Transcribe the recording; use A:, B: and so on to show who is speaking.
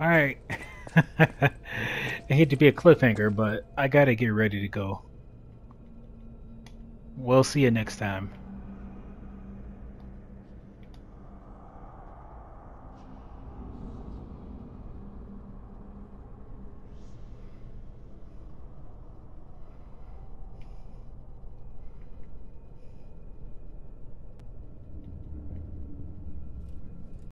A: Alright. I hate to be a cliffhanger, but I gotta get ready to go. We'll see you next time.